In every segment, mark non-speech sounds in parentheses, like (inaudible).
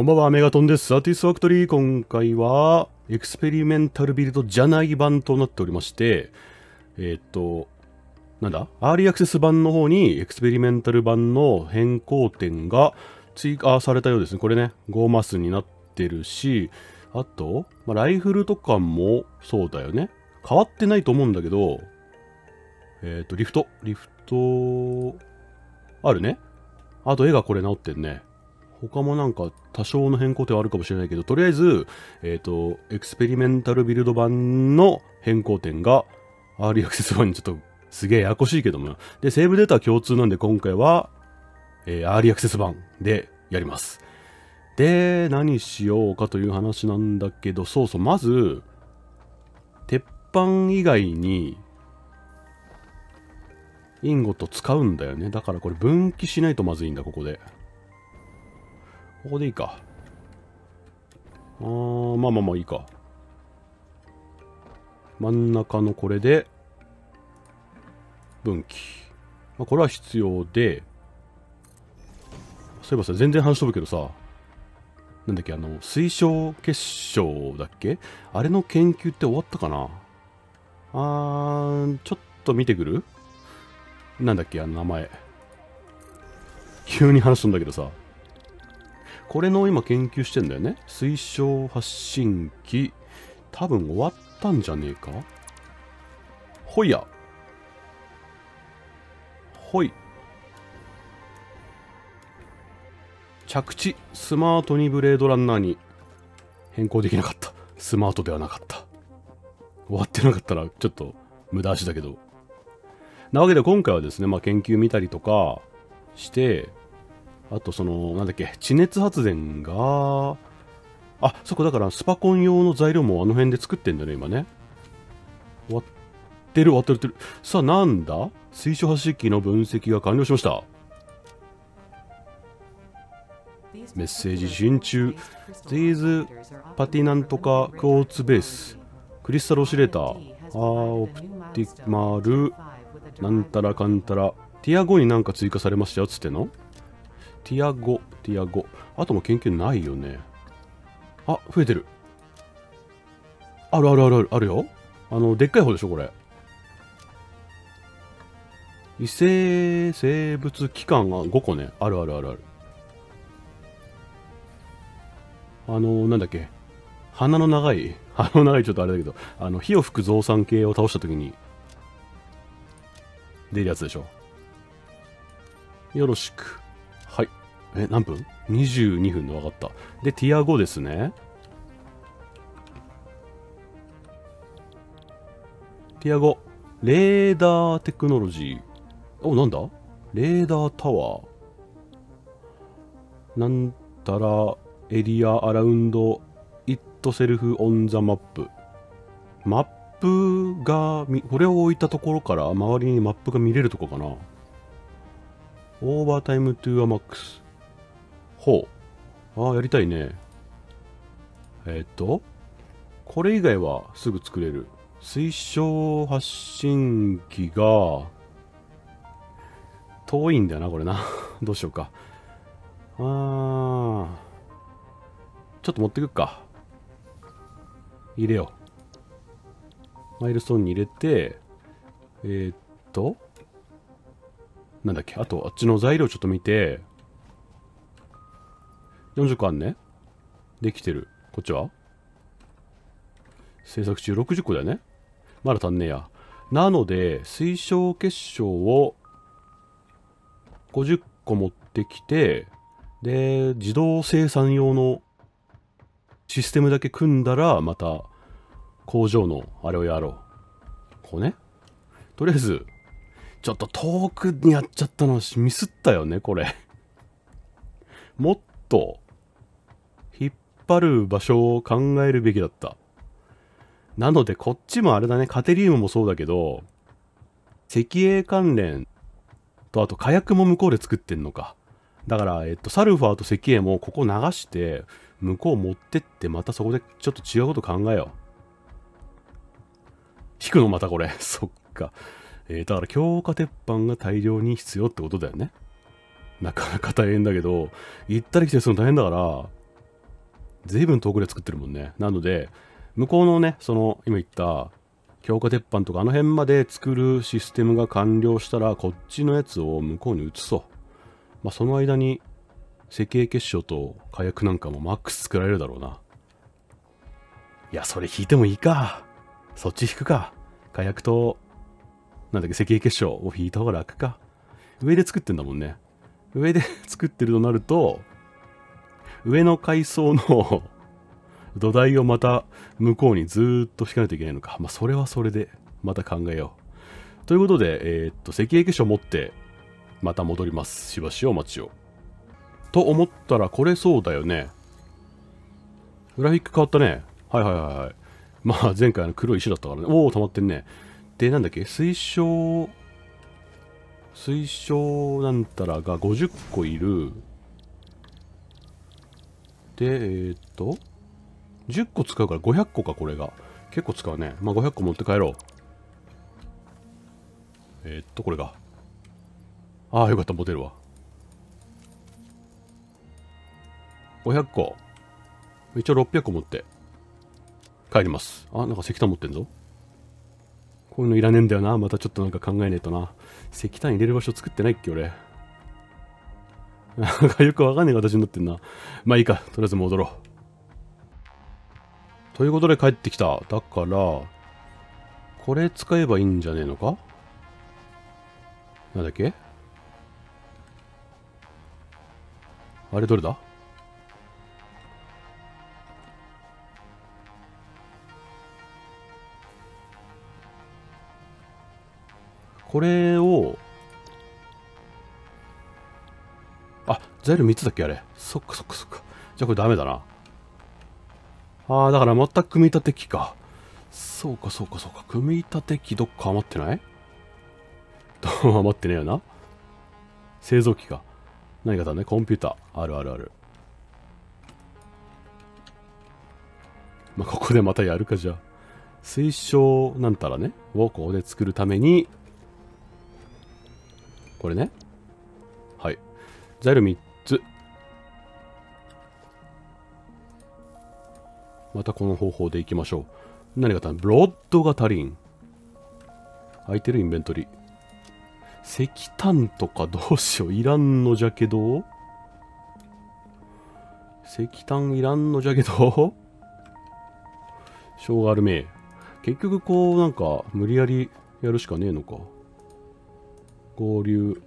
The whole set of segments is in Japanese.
こんばんは、メガトンです。アーティストファクトリー。今回は、 experimental build じゃない版となっておりまして、えーっと、なんだ？アーリーアクセス版の方に、 experimental 版の変更点が追加されたようですね。これね、5マスになってるし、あと、まあ、ライフルとかもそうだよね。変わってないと思うんだけど、えーっと、リフト、リフト、あるね。あと絵がこれ直ってんね。他もなんか多少の変更点はあるかもしれないけど、とりあえず、えっ、と、エクスペリメンタルビルド版の変更点が、アーリーアクセス版にちょっとすげえややこしいけども。で、セーブデータは共通なんで今回は、えーアーリーアクセス版でやります。で、何しようかという話なんだけど、そうそう、まず、鉄板以外に、インゴット使うんだよね。だからこれ分岐しないとまずいんだ、ここで。ここでいいか。あー、まあまあまあいいか。真ん中のこれで、分岐。まあ、これは必要で、そういえばさ、全然話飛ぶけどさ、なんだっけ、あの、水晶結晶だっけ？あれの研究って終わったかな？あー、ちょっと見てくる？なんだっけ、あの名前。急に話すんだけどさ。これの今研究してんだよね。水晶発信機。多分終わったんじゃねえか？ほいや。ほい。着地。スマートにブレードランナーに変更できなかった。スマートではなかった。終わってなかったらちょっと無駄足だけど。なわけで今回はですね、まあ、研究見たりとかして、あとその、なんだっけ、地熱発電が、あ、そこだからスパコン用の材料もあの辺で作ってんだね、今ね。終わってる終わってるってる。さあ、なんだ？水晶発信機の分析が完了しました。メッセージ受信中。These パティなんとかクォーツベース。クリスタルオシレーター。あー、オプティマル。なんたらかんたら。ティア5になんか追加されましたよつってのティア5、ティア5。あとの研究ないよね。あ、増えてる。あるあるあるある、あるよ。あの、でっかい方でしょ、これ。異生生物器官が5個ね。あるあるあるある。あの、なんだっけ。鼻の長い、(laughs) 鼻の長いちょっとあれだけど、あの、火を吹く増産系を倒したときに、出るやつでしょ。よろしく。え、何分 ?22 分で分かった。で、ティア5ですね。Tier 5。 Radar technology。お、なんだ？ Radar tower。なんたら、 area around itself on the map。マップが、これを置いたところから周りにマップが見れるとこかな。 Over time to a max。ほう。ああ、やりたいね。えーっと、これ以外はすぐ作れる。水晶発信機が、遠いんだよな、これな。(laughs) どうしようか。あー。ちょっと持ってくっか。入れよう。マイルストーンに入れて、えーっと、なんだっけ、あと、あっちの材料ちょっと見て、40個あんね。できてる。こっちは？制作中60個だよね。まだ足んねえや。なので、水晶結晶を50個持ってきて、で、自動生産用のシステムだけ組んだら、また工場のあれをやろう。こうね。とりあえず、ちょっと遠くにやっちゃったのミスったよね、これ。もっと、張る場所を考えるべきだった。なので、こっちもあれだね、カテリウムもそうだけど、石英関連と、あと火薬も向こうで作ってんのか。だから、えっと、サルファーと石英もここ流して、向こう持ってって、またそこでちょっと違うこと考えよう。引くのまたこれ。(laughs) そっか。えー、だから強化鉄板が大量に必要ってことだよね。なかなか大変だけど、行ったり来たりするの大変だから、随分遠くで作ってるもんね。なので、向こうのね、その、今言った、強化鉄板とかあの辺まで作るシステムが完了したら、こっちのやつを向こうに移そう。まあ、その間に、石英結晶と火薬なんかもマックス作られるだろうな。いや、それ引いてもいいか。そっち引くか。火薬と、なんだっけ、石英結晶を引いた方が楽か。上で作ってんだもんね。上で作ってるとなると、上の階層の (laughs) 土台をまた向こうにずっと引かないといけないのか。まあ、それはそれでまた考えよう。ということで、えー、っと、石英結晶を持ってまた戻ります。しばしお待ちを。と思ったら、これそうだよね。グラフィック変わったね。はいはいはいはい。まあ、前回の黒い石だったからね。おお、溜まってんね。で、なんだっけ？水晶、水晶なんたらが50個いる。で、えー、っと、10個使うから500個か、これが。結構使うね。まあ、500個持って帰ろう。えー、っと、これが。ああ、よかった、持てるわ。500個。一応600個持って帰ります。あ、なんか石炭持ってんぞ。こういうのいらねえんだよな。またちょっとなんか考えねえとな。石炭入れる場所作ってないっけ、俺。なんか (laughs) よくわかんない形になってんな。まあいいか。とりあえず戻ろう。ということで帰ってきた。だから、これ使えばいいんじゃねえのか？なんだっけ？あれどれだ？これを、材料3つだっけあれ？そっかそっかそっか。じゃあこれダメだな。ああ、だから全く組み立て機か。そうかそうかそうか。組み立て機どっか余ってない？ど (laughs) う余ってねえよな。製造機か。何かだね？コンピューター。あるあるある。まあ、ここでまたやるかじゃあ。水晶なんたらね。をここで作るために、これね。はい。材料3またこの方法でいきましょう。何が足りん？ロッドが足りん。空いてるインベントリー。石炭とかどうしよう？いらんのじゃけど石炭いらんのじゃけど (laughs) しょうがあるめ。結局こうなんか無理やりやるしかねえのか。合流。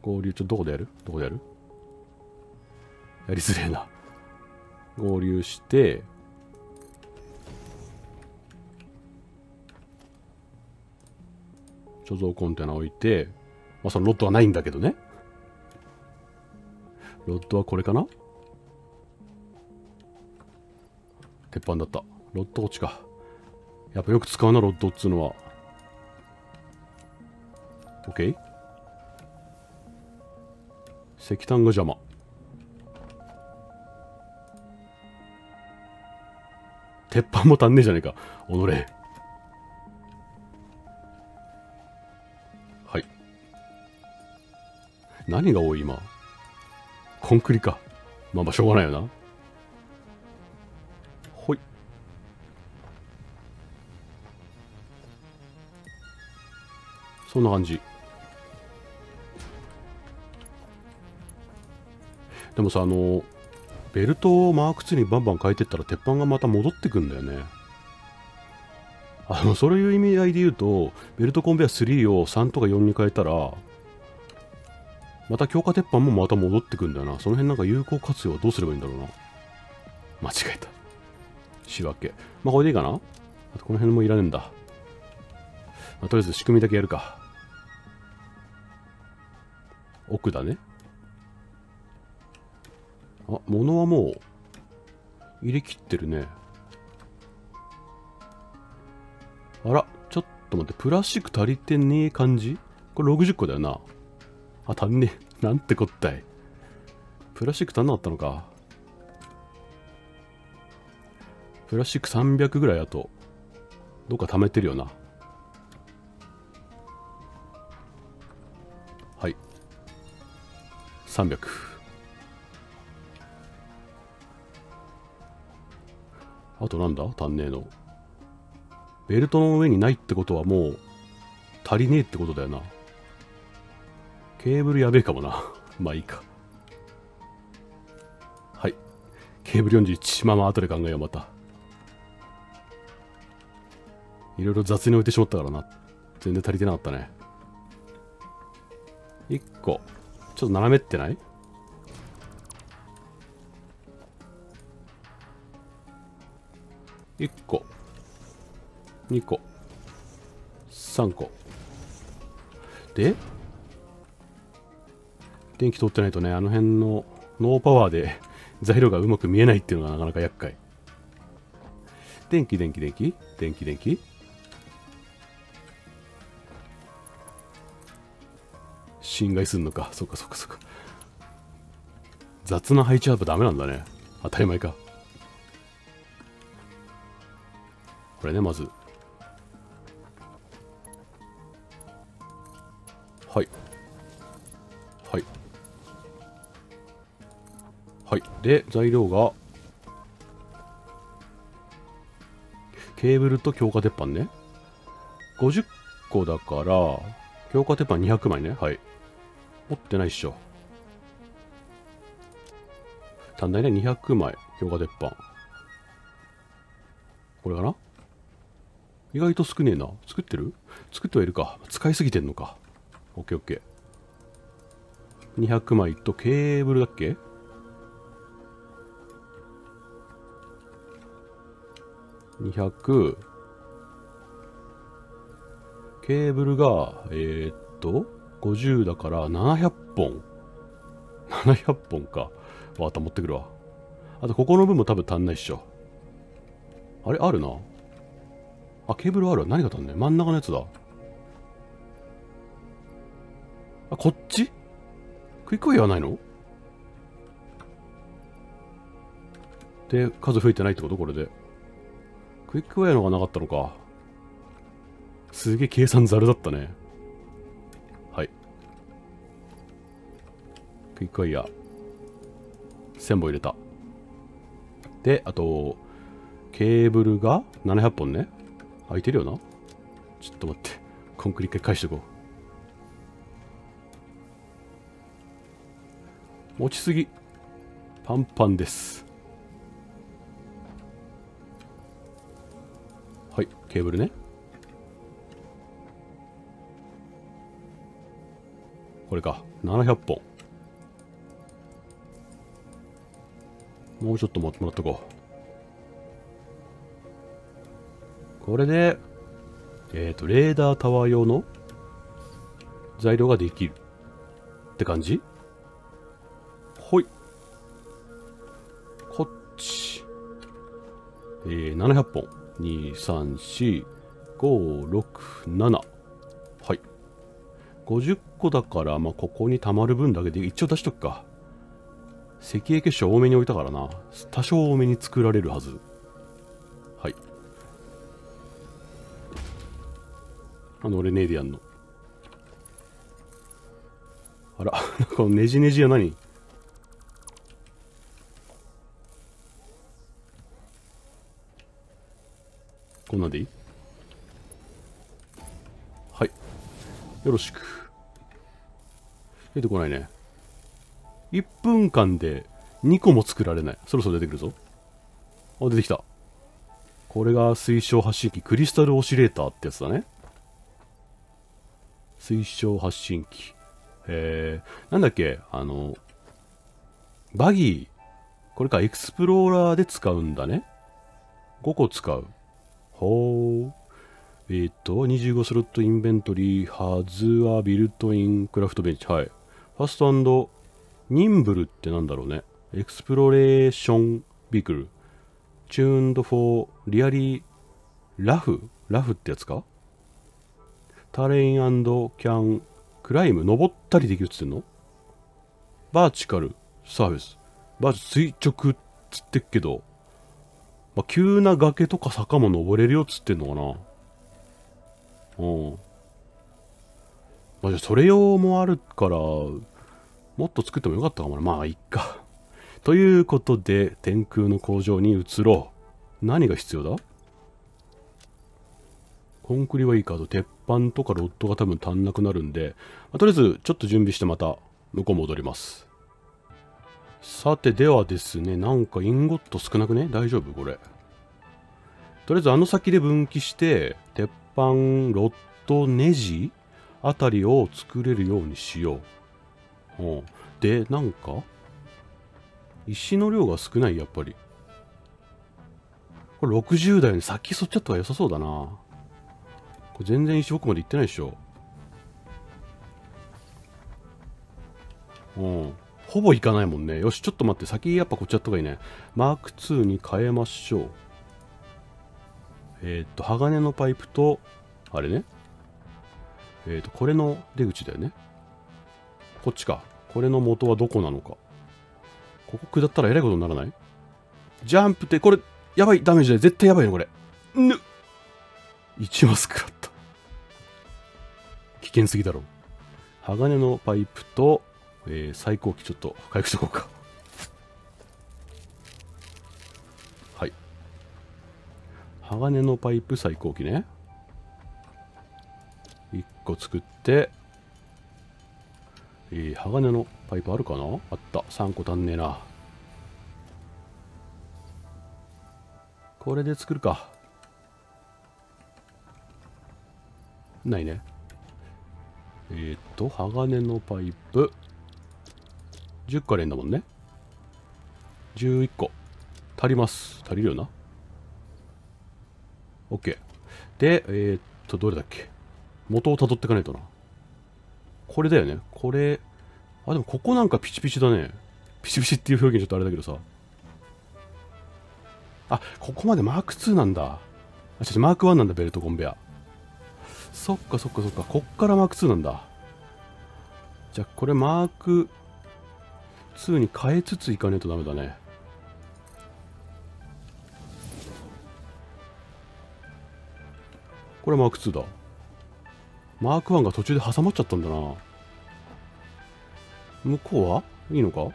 合流、ちょっとどこでやる？どこでやる？やりづれえな。合流して、貯蔵コンテナ置いて、まあそのロッドはないんだけどね。ロッドはこれかな？鉄板だった。ロッド落ちか。やっぱよく使うな、ロッドっつうのは。OK? 石炭が邪魔。鉄板も足んねえじゃねえか。己。はい。何が多い今？コンクリか。まあまあしょうがないよな。ほい。そんな感じ。でもさ、あの、ベルトをマーク2にバンバン変えてったら鉄板がまた戻ってくんだよね。あの、そういう意味合いで言うと、ベルトコンベア3を3とか4に変えたら、また強化鉄板もまた戻ってくんだよな。その辺なんか有効活用はどうすればいいんだろうな。間違えた。仕分け。まあ、これでいいかなあとこの辺もいらねえんだ。まあ、とりあえず仕組みだけやるか。奥だね。あ、物はもう、入れ切ってるね。あら、ちょっと待って、プラスチック足りてねえ感じ？これ60個だよな。あ、足んねえ。(laughs) なんてこったい。プラスチック足んなかったのか。プラスチック300ぐらいあと、どっか貯めてるよな。はい。300。あとなんだ？足んねえの。ベルトの上にないってことはもう足りねえってことだよな。ケーブルやべえかもな。(laughs) まあいいか。はい。ケーブル41。まあまあ後で考えようまた。いろいろ雑に置いてしまったからな。全然足りてなかったね。1個。ちょっと斜めってない？1個。2個。3個。で？電気通ってないとねあの辺のノーパワーで (laughs) 材料がうまく見えないっていうのがなかなか厄介。電気電気電気？電気電気？侵害すんのか。そっかそっかそっか。雑な配置はやっぱダメなんだね。当たり前か。これねまず。はい。はい。はい。で材料がケーブルと強化鉄板ね。50個だから強化鉄板200枚ね。はい。持ってないっしょ。単体ね200枚強化鉄板。これかな？意外と少ねえな。作ってる？作ってはいるか。使いすぎてんのか。オッケーオッケー。200枚とケーブルだっけ？200ケーブルがえー、っと50だから700本700本か。わた持ってくるわ。あとここの分も多分足んないっしょ。あれ？あるな。あ、ケーブルある何が足んね真ん中のやつだ。あ、こっち？クイックウェイはないの？で、数増えてないってこと？これで。クイックウェイのがなかったのか。すげえ計算ざるだったね。はい。クイックウェイヤー。1000本入れた。で、あと、ケーブルが700本ね。空いてるよな？ちょっと待って。コンクリ一回返してこう。持ちすぎ。パンパンです。はい、ケーブルね。これか。700本。もうちょっと持ってもらっとこう。これで、えっ、ー、と、レーダータワー用の材料ができるって感じ？ほい。こっち。えー、700本。2、3、4、5、6、7。はい。50個だから、まあ、ここに溜まる分だけで一応出しとくか。石英結晶多めに置いたからな。多少多めに作られるはず。あの、俺ネイでやんの。あら、(laughs) このネジネジは何？こんなんでいい？はい。よろしく。出てこないね。1分間で2個も作られない。そろそろ出てくるぞ。あ、出てきた。これが水晶発信機クリスタルオシレーターってやつだね。推奨発信機。えー、なんだっけ、あの、バギー。これか、 Explorer で使うんだね。5個使う。ほう。えっ、と、25 slot inventory, has a built-in craft bench。はい。 Fast nimble ってなんだろうね。 Exploration vehicle。 Tuned for really rough rough ってやつか？ terrain can climb 登ったりできるっつってんの？Vertical surface。バーチ垂直っつってっけど、まあ、急な崖とか坂も登れるよっつってんのかな。うん。まあ、じゃあそれ用もあるからもっと作ってもよかったかもなまあいっか。ということで天空の工場に移ろう。何が必要だ？コンクリはいいかと鉄板とかロッドが多分足んなくなるんで、まあとりあえずちょっと準備してまた向こう戻ります。さてではですねなんかインゴット少なくね？大丈夫？これ。とりあえずあの先で分岐して鉄板ロッドネジあたりを作れるようにしよう、う。ん、でなんか？石の量が少ないやっぱり。これ60代に先そっちゃった方が良さそうだな。これ全然石奥まで行ってないでしょ。うん。ほぼ行かないもんね。よしちょっと待って。先やっぱこっちやった方がいいね。マーク2に変えましょう。えー、っと鋼のパイプとあれね。えー、っとこれの出口だよね。こっちか。これの元はどこなのか。ここ下ったらえらいことにならない？ジャンプってこれやばいダメージだよ。絶対やばいねこれ。ぬ1マス食らった。危険すぎだろ。う鋼のパイプとえー、最高機ちょっと回復しとこうか。(laughs) はい。鋼のパイプ最高機ね。1個作ってえー、鋼のパイプあるかな？あった。3個足んねえな。これで作るか。ないね。えー、っと鋼のパイプ10個あれんだもんね。11個。足ります。足りるよな。OK。で、えー、っと、どれだっけ元を辿っていかないとな。これだよね。これ、あ、でもここなんかピチピチだね。ピチピチっていう表現ちょっとあれだけどさ。あ、ここまでマーク2なんだ。あ、違う、マーク1なんだ、ベルトコンベア。そっかそっかそっか。こっからマーク2なんだ。じゃあ、これマーク2に変えつついかねえとダメだね。これマーク2だ。マーク1が途中で挟まっちゃったんだな。向こうは？いいのか？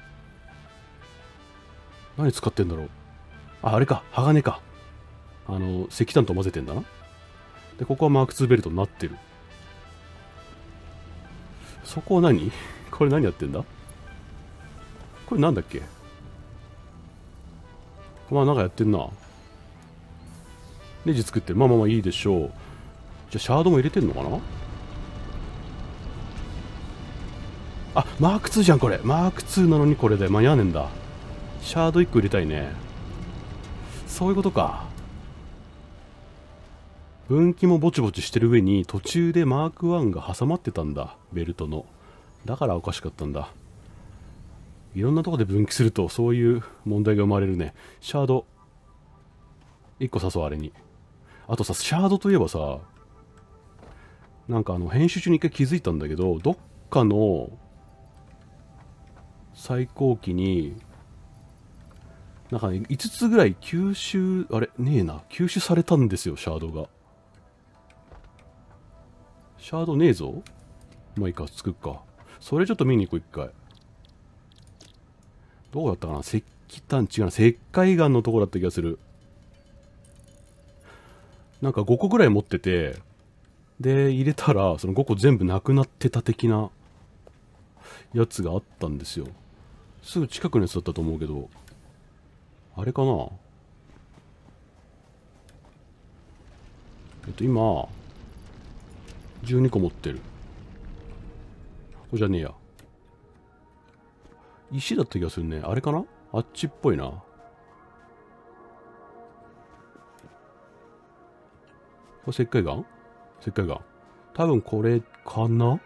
何使ってんだろう？ああれか。鋼か。あの石炭と混ぜてんだな。でここはマーク2ベルトになってるそこは何？(laughs) これ何やってんだ？これなんだっけ？まあなんかやってんな。ネジ作ってる。まあまあまあいいでしょう。じゃあシャードも入れてんのかな？あ、マーク2じゃんこれ。マーク2なのにこれで間に合わねえんだ。シャード1個入れたいね。そういうことか。分岐もぼちぼちしてる上に途中でマーク1が挟まってたんだ。ベルトの。だからおかしかったんだ。いろんなとこで分岐するとそういう問題が生まれるね。シャード。1個刺そう、あれに。あとさ、シャードといえばさ、なんかあの、編集中に一回気づいたんだけど、どっかの最高機に、なんかね、5つぐらい吸収、あれ、ねえな。吸収されたんですよ、シャードが。シャードねえぞ。まあいいか、作っか。それちょっと見に行こう、一回。どうだったかな？石炭違うな？石灰岩のとこだった気がする。なんか5個ぐらい持っててで入れたらその5個全部なくなってた的なやつがあったんですよ。すぐ近くのやつだったと思うけど。あれかな？えっと今12個持ってるこれじゃねえや石だった気がするね。あれかな？あっちっぽいな。これ石灰岩？石灰岩。多分これかな？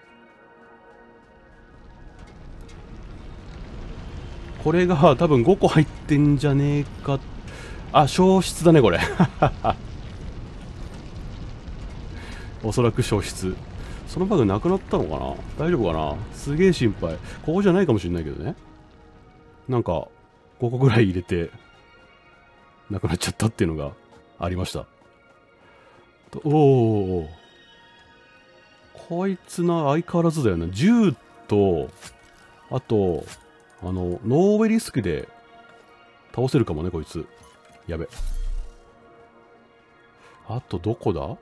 これが多分5個入ってんじゃねえか。あ、消失だね、これ。(laughs) おそらく消失。そのバグなくなったのかな？大丈夫かな？すげえ心配。ここじゃないかもしれないけどね。なんか5個ぐらい入れてなくなっちゃったっていうのがありました。おおこいつな相変わらずだよな。銃とあとあのノーベリスクで倒せるかもねこいつ。やべ。あとどこだ？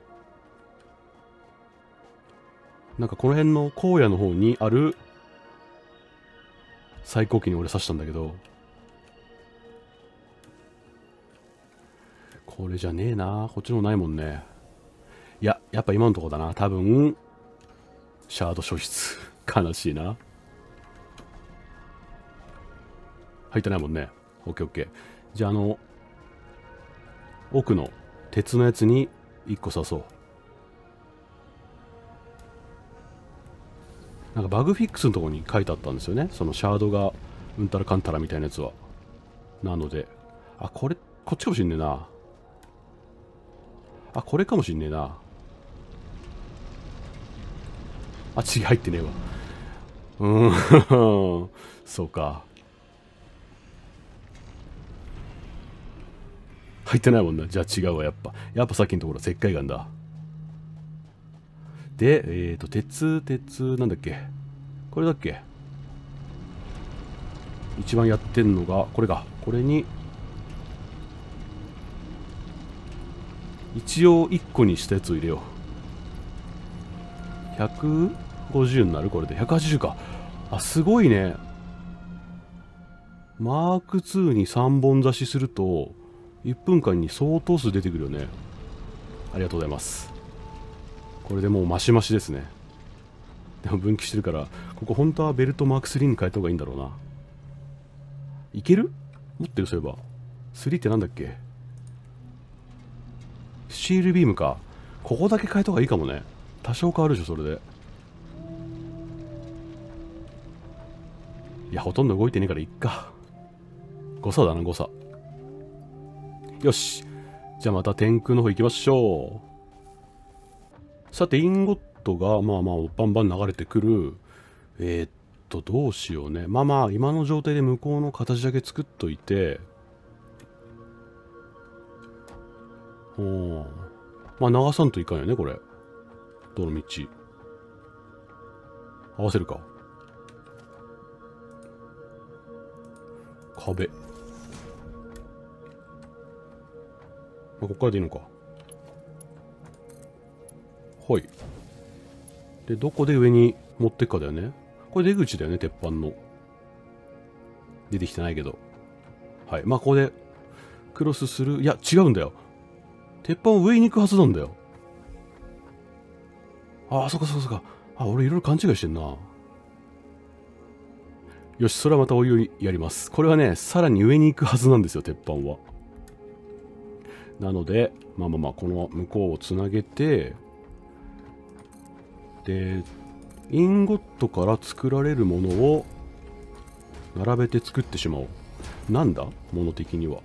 なんかこの辺の荒野の方にある最高機に俺刺したんだけどこれじゃねえな。こっちの方ないもんね。いややっぱ今のとこだな。多分シャード消失悲しいな。入ってないもんね。オッケーオッケー。じゃああの奥の鉄のやつに1個刺そう。なんかバグフィックスのところに書いてあったんですよね。そのシャードがうんたらかんたらみたいなやつは。なのであこれこっちかもしんねえな。あこれかもしんねえな。あ違い入ってねえわ。うん。(laughs) そうか。入ってないもんな。じゃあ違うわやっぱ。やっぱさっきのところ石灰岩だ。でえっ、ー、と鉄鉄なんだっけ？これだっけ？一番やってんのがこれか。これに一応1個にしたやつを入れよう。150になる？これで。180か。あすごいね。マーク2に3本差しすると1分間に相当数出てくるよね。ありがとうございます。これでもうマシマシですね。でも分岐してるからここ本当はベルトマーク3に変えた方がいいんだろうな。いける？持ってるそういえば。3ってなんだっけ？シールビームか。ここだけ変えた方がいいかもね。多少変わるでしょそれで。いやほとんど動いてねえからいっか。誤差だな誤差。よし。じゃあまた天空の方行きましょう。さてインゴットがまあまあバンバン流れてくる。えー、っとどうしようね。まあまあ今の状態で向こうの形だけ作っといて。おまあ流さんといかんよねこれ。どの道。合わせるか。壁。まあ、ここからでいいのか。はい。で、どこで上に持ってくかだよね。これ出口だよね、鉄板の。出てきてないけど。はい。まあ、ここで、クロスする。いや、違うんだよ。鉄板を上に行くはずなんだよ。ああ、そっかそっかそっか。あ、俺いろいろ勘違いしてんな。よし、それはまたおいおいやります。これはね、さらに上に行くはずなんですよ、鉄板は。なので、まあまあまあ、この向こうをつなげて、で、インゴットから作られるものを並べて作ってしまおう。なんだ？もの的には。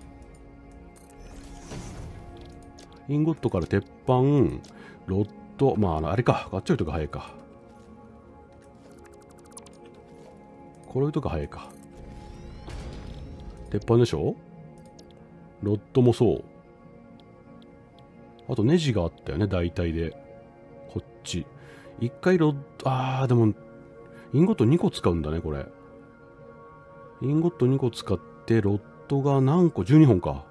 インゴットから鉄板、ロッド、まあ、あれか、あっちょいとか早いか。これとか早いか。鉄板でしょ？ロッドもそう。あとネジがあったよね、大体で。こっち。一回ロッド、あー、でも、インゴット2個使うんだね、これ。インゴット2個使って、ロッドが何個 ?12 本か。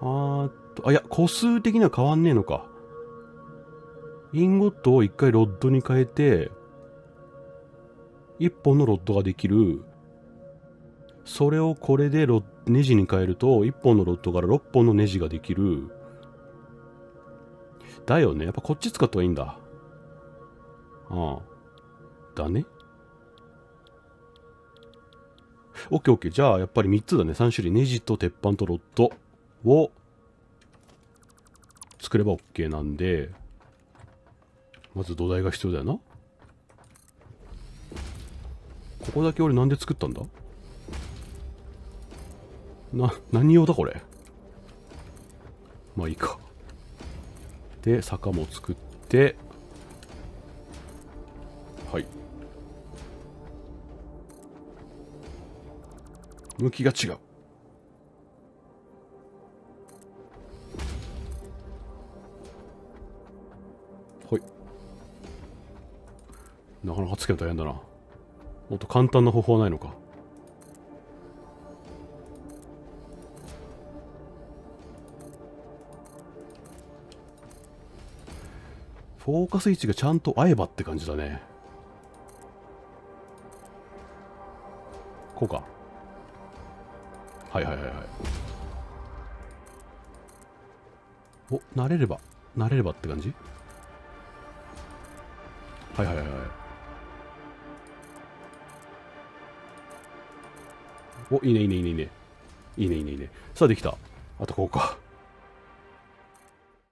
あーと、あ、いや、個数的には変わんねえのか。インゴットを一回ロッドに変えて、1本のロッドができる。それをこれでロネジに変えると1本のロッドから6本のネジができるだよね。やっぱこっち使った方がいいんだ。ああ。だね。オッケーオッケー。じゃあやっぱり3つだね。3種類。ネジと鉄板とロッドを作れば OK なんで。まず土台が必要だよな。ここだけ俺なんで作ったんだ？な、何用だこれ？まあいいか。で、坂も作って、はい。向きが違う。はい。なかなかつけると大変だな。もっと簡単な方法はないのか。フォーカス位置がちゃんと合えばって感じだね。こうか。はいはいはいはい。お慣れれば慣れればって感じ？はいはいはいはい。おいいねいいねいいねいいね。いいねいいね。いいねさあできた。あとこうか。